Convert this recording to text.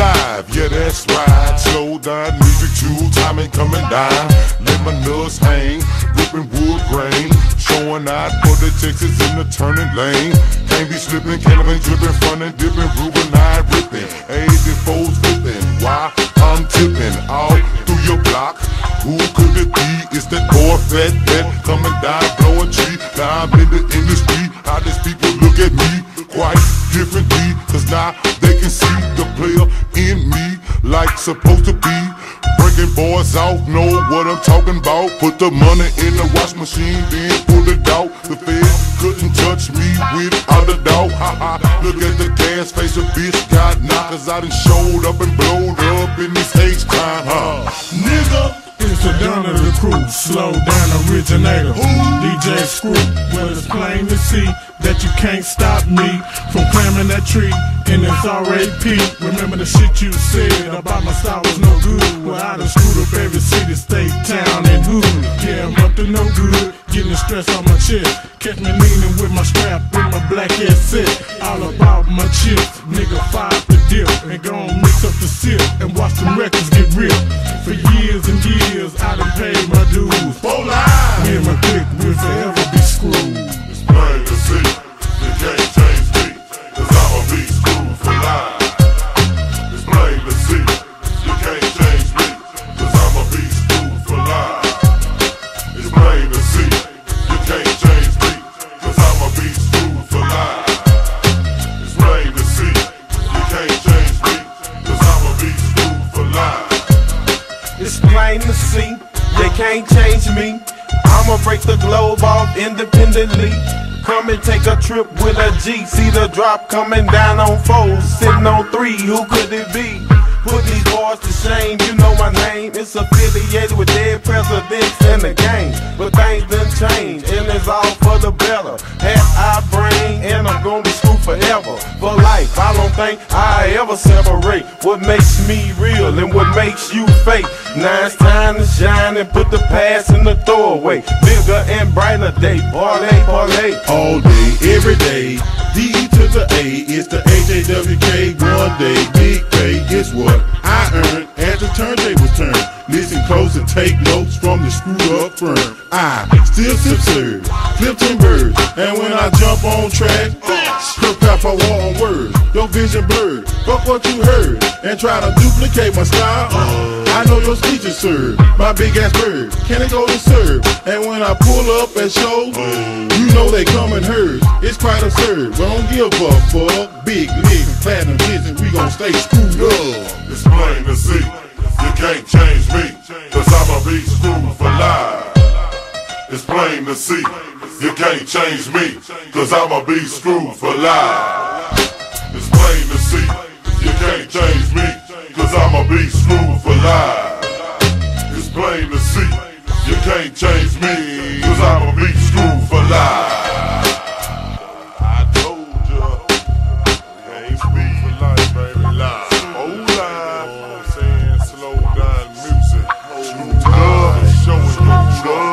live, yeah that's right Slow down, music too. time ain't coming down Let my nuts hang, ripping wood grain Showing out for the Texas in the turning lane Can't be slipping, Caleb ain't dripping, fun and dipping Ruben I ripping, 84's ripping Why? I'm tipping all through your block who could it be? It's that poor Fat man coming down, blowing tree. Now I'm in the industry. How these people look at me quite differently. Cause now they can see player in me like supposed to be. Breaking boys off, know what I'm talking about. Put the money in the wash machine, then pull it out. The feds couldn't touch me without a doubt. Ha ha. Look at the gas face, a bitch got knocked. Cause I done showed up and blowed up in this H time, huh? Nigga! It's the Don of the crew, slow down originator. DJ Screw, well it's plain to see you can't stop me from climbing that tree in this RAP. Remember the shit you said about my style was no good. Well, I done screwed up every city, state, town, and hood. Yeah, I'm up to no good, getting the stress on my chest. Catch me leaning with my strap, with my black ass set. All about my chips, nigga, five the dip. And go on mix up the sip and watch the records get ripped. Can't change me. I'ma break the globe off independently. Come and take a trip with a G. See the drop coming down on fours, sitting on three. Who could it be? Put these boys to shame, you know my name. It's affiliated with dead presidents in the game. But things done change, and it's all for the better. Had I brain, and I'm gonna be forever. For life, I don't think I ever separate what makes me real and what makes you fake. Now it's time to shine and put the past in the throwaway. Bigger and brighter day, parlay, parlay. all day, every day. D to the A, it's the HAWK. One day, big pay is what and take notes from the screwed up firm. I still sip serve, Clifton birds, and when I jump on track, prepare for war on words. Your vision blurred, fuck what you heard, and try to duplicate my style. I know your speech is served, my big ass bird. Can it go to serve? And when I pull up at shows, you know they come in herds. It's quite absurd, but don't give a fuck. Big licks and platinum and we gon' stay screwed up. It's plain to see, you can't change me, I'ma be screwed for life. It's plain to see, you can't change me, cause I'ma be screwed for life. It's plain to see, you can't change me, cause I'ma be screwed for life. It's plain to see, you can't change me, cause I'ma be. go.